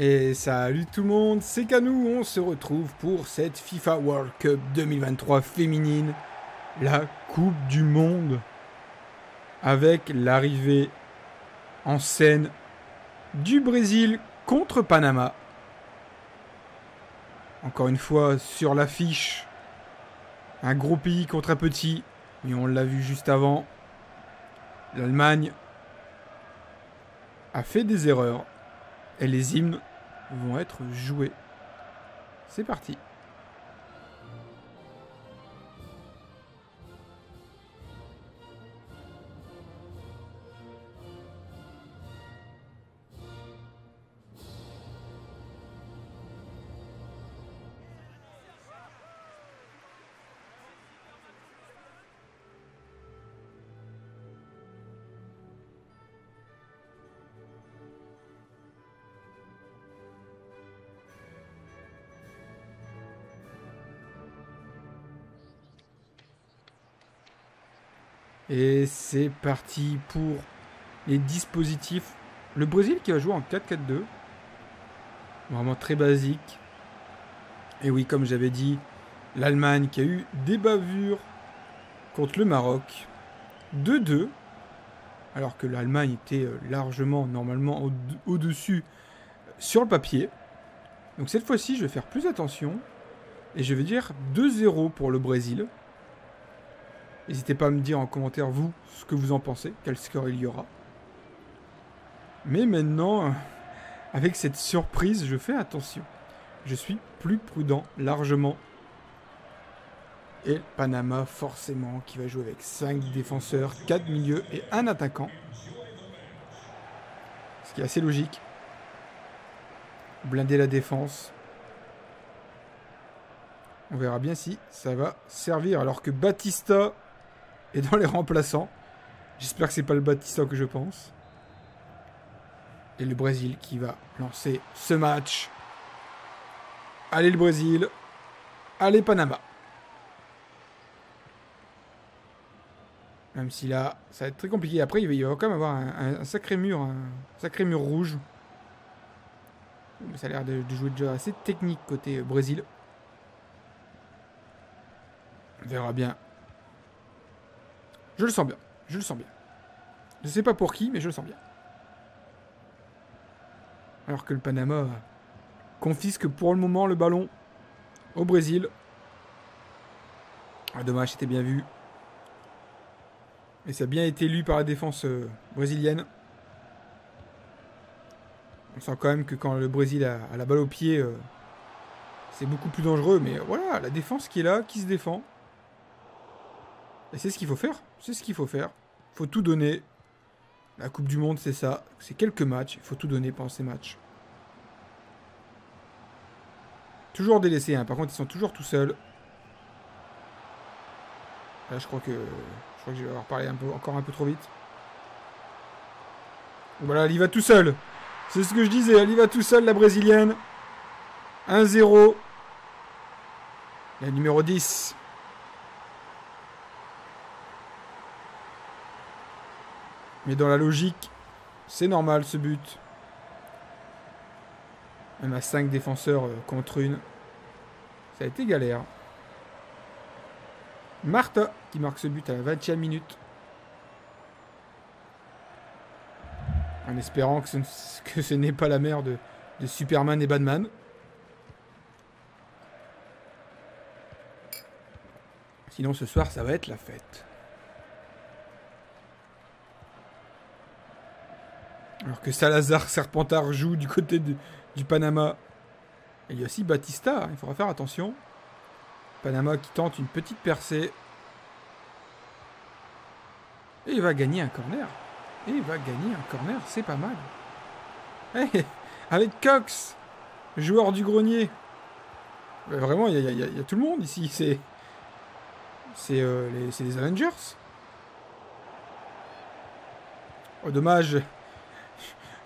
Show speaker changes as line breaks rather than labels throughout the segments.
Et salut tout le monde, c'est Canou, on se retrouve pour cette FIFA World Cup 2023 féminine, la Coupe du Monde, avec l'arrivée en scène du Brésil contre Panama. Encore une fois, sur l'affiche, un gros pays contre un petit, mais on l'a vu juste avant, l'Allemagne a fait des erreurs et les hymnes vont être joués. C'est parti. Et c'est parti pour les dispositifs. Le Brésil qui va jouer en 4-4-2. Vraiment très basique. Et oui, comme j'avais dit, l'Allemagne qui a eu des bavures contre le Maroc. 2-2. Alors que l'Allemagne était euh, largement, normalement, au-dessus sur le papier. Donc cette fois-ci, je vais faire plus attention. Et je vais dire 2-0 pour le Brésil. N'hésitez pas à me dire en commentaire, vous, ce que vous en pensez, quel score il y aura. Mais maintenant, avec cette surprise, je fais attention. Je suis plus prudent, largement. Et Panama, forcément, qui va jouer avec 5 défenseurs, 4 milieux et un attaquant. Ce qui est assez logique. Blinder la défense. On verra bien si ça va servir. Alors que Batista et dans les remplaçants. J'espère que c'est pas le Batista que je pense. Et le Brésil qui va lancer ce match. Allez le Brésil. Allez Panama. Même si là, ça va être très compliqué. Après, il va, quand même avoir un, sacré mur, un sacré mur rouge. Ça a l'air de, de, jouer déjà assez technique côté Brésil. On verra bien je le sens bien. Je le sens bien. Je sais pas pour qui, mais je le sens bien. Alors que le Panama confisque pour le moment le ballon au Brésil. Ah, dommage, c'était bien vu. Mais ça a bien été lu par la défense euh, brésilienne. On sent quand même que quand le Brésil a, la balle au pied, euh, c'est beaucoup plus dangereux. Mais voilà, la défense qui est là, qui se défend. Et c'est ce qu'il faut faire. C'est ce qu'il faut faire. Il faut tout donner. La Coupe du Monde, c'est ça. C'est quelques matchs. Il faut tout donner pendant ces matchs. Toujours délaissés. Hein. Par contre, ils sont toujours tout seuls. Là, je crois que je crois que je vais avoir parlé encore un peu trop vite. Voilà, elle y va tout seul. C'est ce que je disais. Elle y va tout seul, la brésilienne. 1-0. La numéro 10. Mais dans la logique, c'est normal ce but. Même à 5 défenseurs euh, contre une. Ça a été galère. Martha qui marque ce but à la 20e minute. En espérant que ce, n'est pas la mère de, de Superman et Batman. Sinon ce soir ça va être la fête. Alors que Salazar Serpentard joue du côté du Panama. Et il y a aussi Batista, hein, il faudra faire attention. Panama qui tente une petite percée. Et il va gagner un corner. Et il va gagner un corner, c'est pas mal. Hey, avec Cox, joueur du grenier. vraiment, il y, a tout le monde ici. C'est c'est euh, les, les Avengers. Oh, dommage,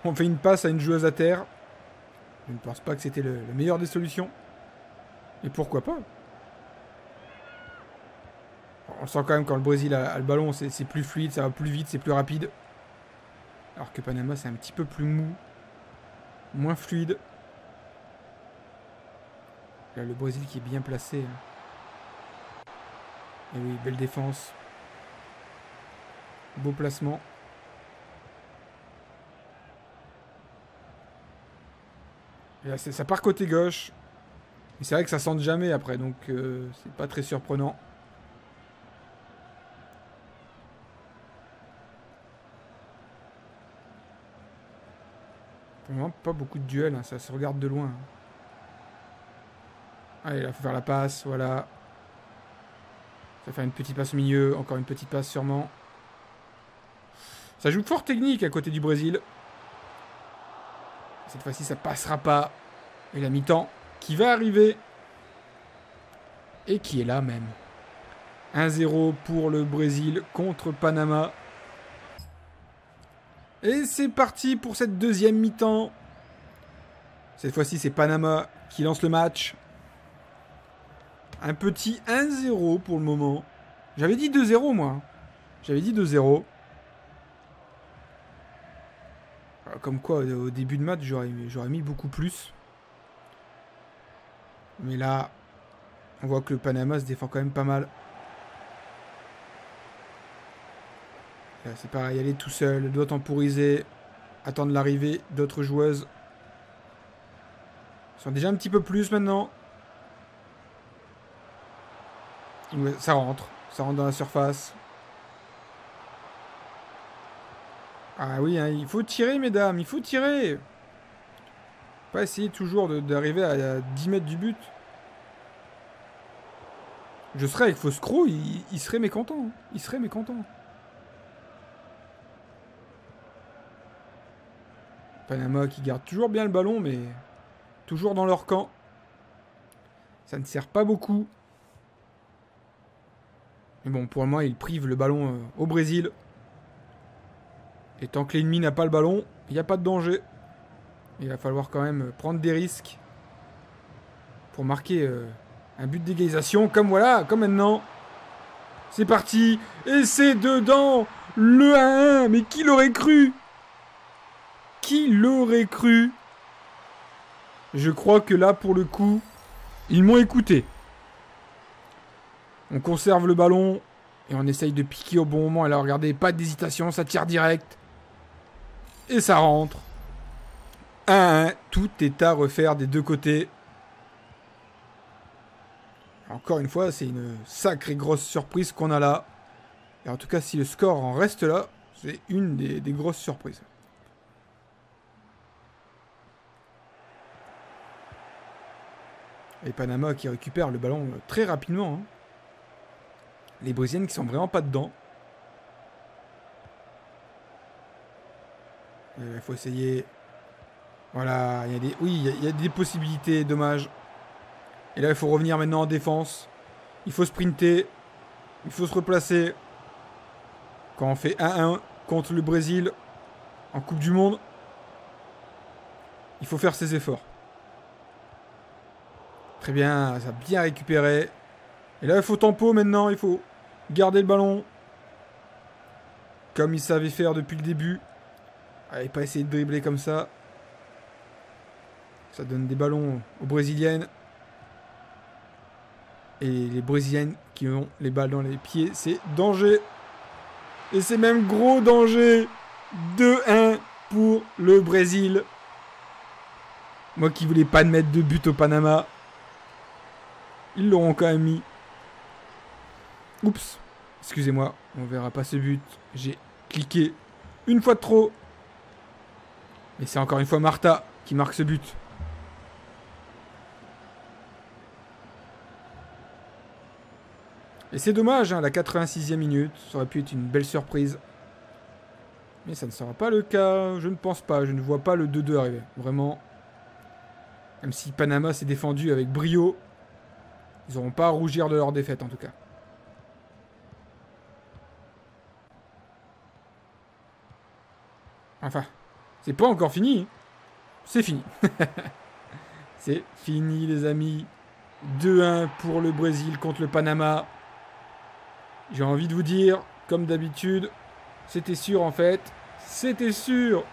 on fait une passe à une joueuse à terre. Je ne pense pas que c'était le, la meilleure des solutions. Et pourquoi pas? On sent quand même quand le Brésil a, le ballon, c'est plus fluide, ça va plus vite, c'est plus rapide. Alors que Panama, c'est un petit peu plus mou. Moins fluide. Là, le Brésil qui est bien placé. Et oui, belle défense. Beau placement. Là, ça part côté gauche. Mais c'est vrai que ça sente jamais après, donc euh, c'est pas très surprenant. Pour le moment, pas beaucoup de duels, hein, ça se regarde de loin. Allez, il faut faire la passe, voilà. Ça va faire une petite passe au milieu, encore une petite passe sûrement. Ça joue fort technique à côté du Brésil. Cette fois-ci, ça passera pas. Et la mi-temps qui va arriver. Et qui est là même. 1-0 pour le Brésil contre Panama. Et c'est parti pour cette deuxième mi-temps. Cette fois-ci, c'est Panama qui lance le match. Un petit 1-0 pour le moment. J'avais dit 2-0 moi. J'avais dit 2-0. Euh, comme quoi, au début de match, j'aurais mis beaucoup plus. Mais là, on voit que le Panama se défend quand même pas mal. C'est pareil, est tout seul, doit temporiser, attendre l'arrivée d'autres joueuses. Ils sont déjà un petit peu plus maintenant. Ça rentre, ça rentre dans la surface. Ah oui, hein, il faut tirer, mesdames, il faut tirer. Pas essayer toujours d'arriver à, 10 mètres du but. Je serais avec Foscro, il, il serait mécontent. Hein. Il serait mécontent. Panama qui garde toujours bien le ballon, mais toujours dans leur camp. Ça ne sert pas beaucoup. Mais bon, pour le moment, ils privent le ballon euh, au Brésil. Et tant que l'ennemi n'a pas le ballon, il n'y a pas de danger. Il va falloir quand même prendre des risques pour marquer euh, un but d'égalisation. Comme voilà, comme maintenant. C'est parti. Et c'est dedans. Le 1-1. Mais qui l'aurait cru? Qui l'aurait cru? Je crois que là, pour le coup, ils m'ont écouté. On conserve le ballon et on essaye de piquer au bon moment. Alors regardez, pas d'hésitation, ça tire direct. Et ça rentre. 1-1. Tout est à refaire des deux côtés. Encore une fois, c'est une sacrée grosse surprise qu'on a là. Et en tout cas, si le score en reste là, c'est une des, grosses surprises. Et Panama qui récupère le ballon très rapidement. Hein. Les Brésiliennes qui sont vraiment pas dedans. Il faut essayer. Voilà, il y a des... Oui, il y, a des possibilités, dommage. Et là, il faut revenir maintenant en défense. Il faut sprinter. Il faut se replacer. Quand on fait 1-1 contre le Brésil en Coupe du Monde, il faut faire ses efforts. Très bien, ça a bien récupéré. Et là, il faut tempo maintenant. Il faut garder le ballon. Comme il savait faire depuis le début. Allez, pas essayer de dribbler comme ça. Ça donne des ballons aux Brésiliennes. Et les Brésiliennes qui ont les balles dans les pieds, c'est danger. Et c'est même gros danger. 2-1 pour le Brésil. Moi qui voulais pas de mettre de but au Panama. Ils l'auront quand même mis. Oups. Excusez-moi, on verra pas ce but. J'ai cliqué une fois de trop. Et c'est encore une fois Martha qui marque ce but. Et c'est dommage, hein, la 86e minute, ça aurait pu être une belle surprise. Mais ça ne sera pas le cas, je ne pense pas, je ne vois pas le 2-2 arriver, vraiment. Même si Panama s'est défendu avec brio, ils n'auront pas à rougir de leur défaite en tout cas. Enfin, c'est pas encore fini. C'est fini. c'est fini, les amis. 2-1 pour le Brésil contre le Panama. J'ai envie de vous dire, comme d'habitude, c'était sûr en fait. C'était sûr